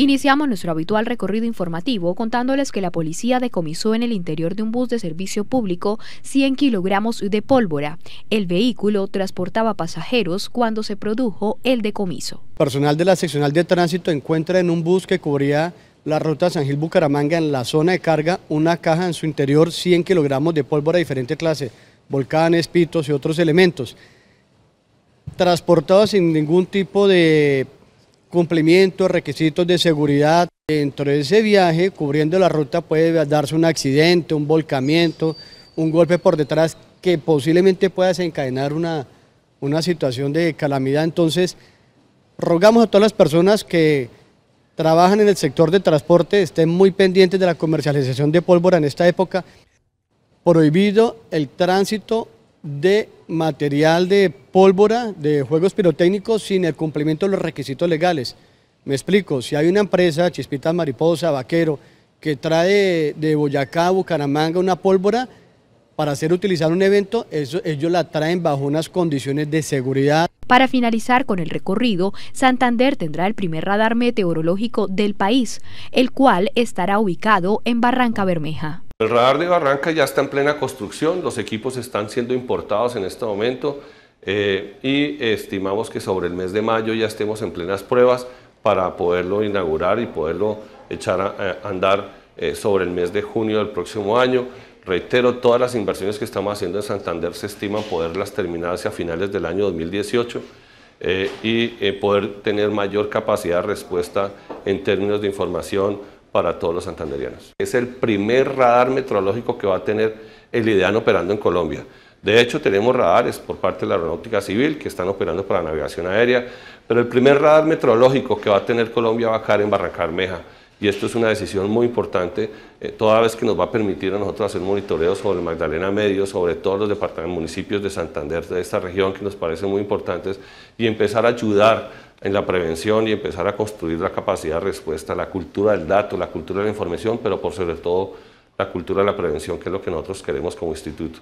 Iniciamos nuestro habitual recorrido informativo contándoles que la policía decomisó en el interior de un bus de servicio público 100 kilogramos de pólvora. El vehículo transportaba pasajeros cuando se produjo el decomiso. Personal de la seccional de tránsito encuentra en un bus que cubría la ruta San Gil Bucaramanga en la zona de carga una caja en su interior 100 kilogramos de pólvora de diferente clase, volcanes, pitos y otros elementos, transportados sin ningún tipo de cumplimiento, requisitos de seguridad. Dentro de ese viaje, cubriendo la ruta, puede darse un accidente, un volcamiento, un golpe por detrás que posiblemente pueda desencadenar una, una situación de calamidad. Entonces, rogamos a todas las personas que trabajan en el sector de transporte estén muy pendientes de la comercialización de pólvora en esta época. Prohibido el tránsito de material de pólvora de juegos pirotécnicos sin el cumplimiento de los requisitos legales. Me explico, si hay una empresa, Chispita Mariposa, Vaquero, que trae de Boyacá, Bucaramanga una pólvora para hacer utilizar un evento, ellos la traen bajo unas condiciones de seguridad. Para finalizar con el recorrido, Santander tendrá el primer radar meteorológico del país, el cual estará ubicado en Barranca Bermeja. El radar de Barranca ya está en plena construcción, los equipos están siendo importados en este momento eh, y estimamos que sobre el mes de mayo ya estemos en plenas pruebas para poderlo inaugurar y poderlo echar a, andar eh, sobre el mes de junio del próximo año. Reitero, todas las inversiones que estamos haciendo en Santander se estiman poderlas terminar hacia finales del año 2018 eh, y poder tener mayor capacidad de respuesta en términos de información para todos los santanderianos. Es el primer radar meteorológico que va a tener el IDEAN operando en Colombia. De hecho, tenemos radares por parte de la Aeronáutica Civil que están operando para navegación aérea, pero el primer radar meteorológico que va a tener Colombia va a caer en Barrancarmeja. Y esto es una decisión muy importante, eh, toda vez que nos va a permitir a nosotros hacer monitoreo sobre Magdalena Medio, sobre todos los departamentos, municipios de Santander, de esta región, que nos parecen muy importantes, y empezar a ayudar en la prevención y empezar a construir la capacidad de respuesta, la cultura del dato, la cultura de la información, pero por sobre todo la cultura de la prevención, que es lo que nosotros queremos como instituto.